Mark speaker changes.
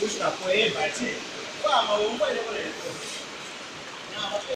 Speaker 1: mushi akwai bace ba ma wani bai da wani